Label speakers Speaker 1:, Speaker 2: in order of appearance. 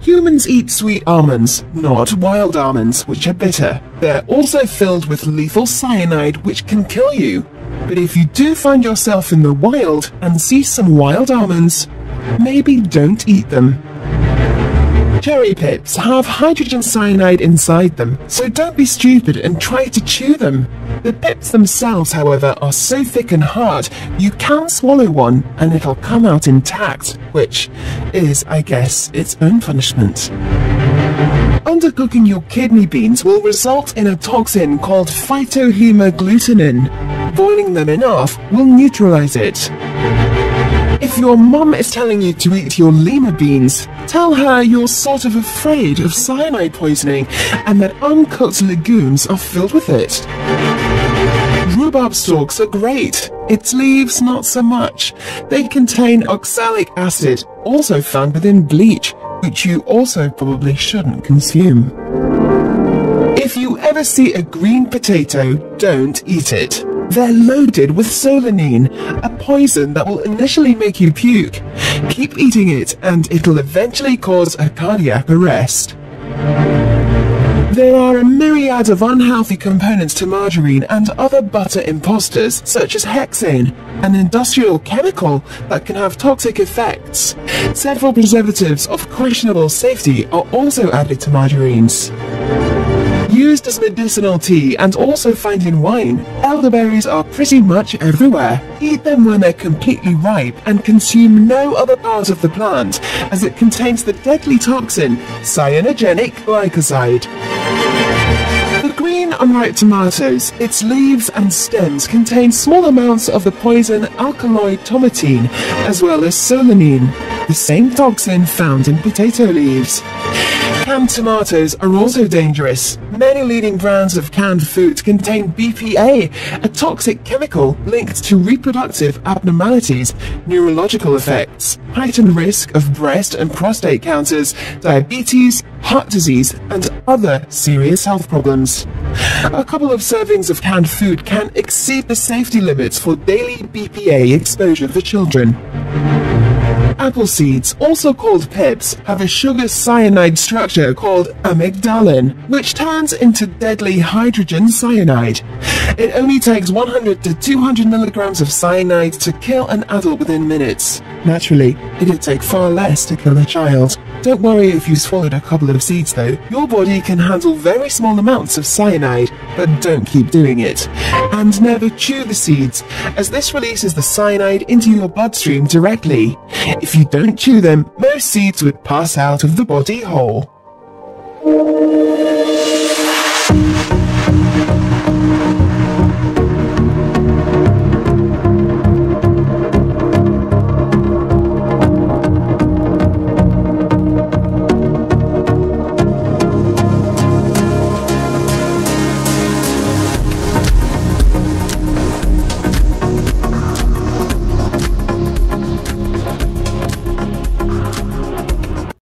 Speaker 1: Humans eat sweet almonds, not wild almonds, which are bitter. They're also filled with lethal cyanide, which can kill you. But if you do find yourself in the wild and see some wild almonds, maybe don't eat them. Cherry pips have hydrogen cyanide inside them, so don't be stupid and try to chew them. The pips themselves, however, are so thick and hard, you can swallow one and it'll come out intact, which is, I guess, its own punishment. Undercooking your kidney beans will result in a toxin called phytohemagglutinin. Boiling them enough will neutralize it. If your mum is telling you to eat your lima beans, tell her you're sort of afraid of cyanide poisoning and that uncooked legumes are filled with it. Rhubarb stalks are great. Its leaves not so much. They contain oxalic acid, also found within bleach, which you also probably shouldn't consume. If you ever see a green potato, don't eat it. They're loaded with solanine, a poison that will initially make you puke. Keep eating it and it'll eventually cause a cardiac arrest. There are a myriad of unhealthy components to margarine and other butter imposters, such as hexane, an industrial chemical that can have toxic effects. Several preservatives of questionable safety are also added to margarines. Used as medicinal tea and also found in wine, elderberries are pretty much everywhere. Eat them when they're completely ripe and consume no other part of the plant, as it contains the deadly toxin cyanogenic glycoside. Unripe tomatoes, its leaves and stems contain small amounts of the poison alkaloid tomatine, as well as solanine, the same toxin found in potato leaves. Canned tomatoes are also dangerous. Many leading brands of canned food contain BPA, a toxic chemical linked to reproductive abnormalities, neurological effects, heightened risk of breast and prostate cancers, diabetes, heart disease, and other serious health problems. A couple of servings of canned food can exceed the safety limits for daily BPA exposure for children. Apple seeds, also called pips, have a sugar cyanide structure called amygdalin, which turns into deadly hydrogen cyanide. It only takes 100 to 200 milligrams of cyanide to kill an adult within minutes. Naturally, it'd take far less to kill a child. Don't worry if you swallowed a couple of seeds though, your body can handle very small amounts of cyanide, but don't keep doing it. And never chew the seeds, as this releases the cyanide into your bloodstream directly. If you don't chew them, most seeds would pass out of the body whole.